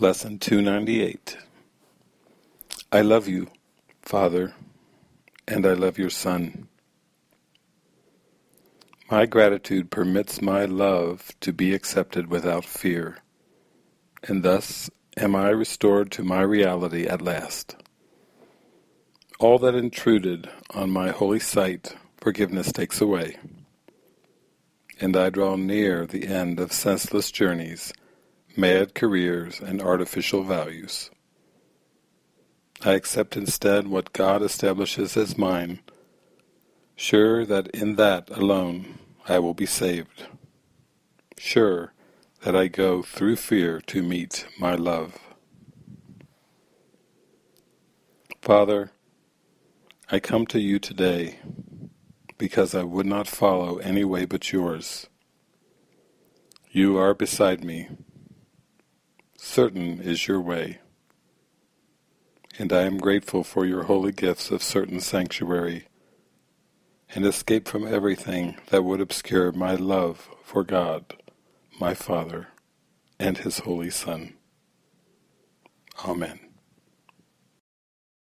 Lesson 298 I love you, Father, and I love your Son. My gratitude permits my love to be accepted without fear, and thus am I restored to my reality at last. All that intruded on my holy sight forgiveness takes away, and I draw near the end of senseless journeys mad careers, and artificial values. I accept instead what God establishes as mine, sure that in that alone I will be saved, sure that I go through fear to meet my love. Father, I come to you today because I would not follow any way but yours. You are beside me Certain is your way, and I am grateful for your holy gifts of certain sanctuary, and escape from everything that would obscure my love for God, my Father, and His Holy Son. Amen.